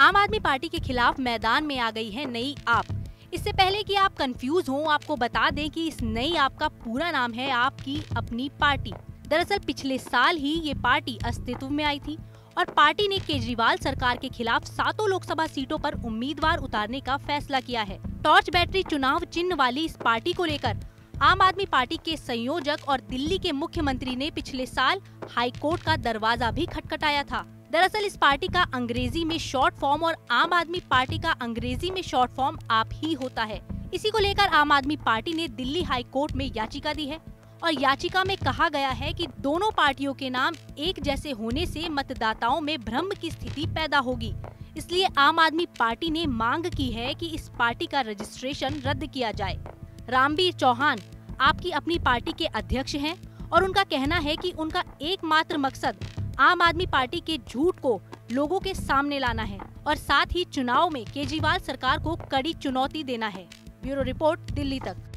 आम आदमी पार्टी के खिलाफ मैदान में आ गई है नई आप। इससे पहले कि आप कंफ्यूज हों, आपको बता दें कि इस नई आप का पूरा नाम है आपकी अपनी पार्टी। दरअसल पिछले साल ही ये पार्टी अस्तित्व में आई थी और पार्टी ने केजरीवाल सरकार के खिलाफ सातों लोकसभा सीटों पर उम्मीदवार उतारने का फैसला किया है। टॉर्च बैटरी चुनाव चिन्ह वाली इस पार्टी को लेकर आम आदमी पार्टी के संयोजक और दिल्ली के मुख्यमंत्री ने पिछले साल हाई कोर्ट का दरवाज़ा भी खटखटाया था। दरअसल इस पार्टी का अंग्रेज़ी में शॉर्ट फॉर्म और आम आदमी पार्टी का अंग्रेज़ी में शॉर्ट फॉर्म आप ही होता है। इसी को लेकर आम आदमी पार्टी ने दिल्ली हाई कोर्ट में याचिका दी है और याचिका में कहा गया है कि दोनों पार्टियों के नाम एक जैसे होने से मतदाताओं में भ्रम की स्थिति पैदा होगी। इसलिए आम आदमी पार्टी ने मांग की है कि इस पार्टी का रजिस्ट्रेशन रद्द किया जाए। रामबीर चौहान आपकी अपनी पार्टी के अध्यक्ष हैं और उनका कहना है कि उनका एकमात्र मकसद आम आदमी पार्टी के झूठ को लोगों के सामने लाना है और साथ ही चुनाव में केजरीवाल सरकार को कड़ी चुनौती देना है। ब्यूरो रिपोर्ट, दिल्ली तक।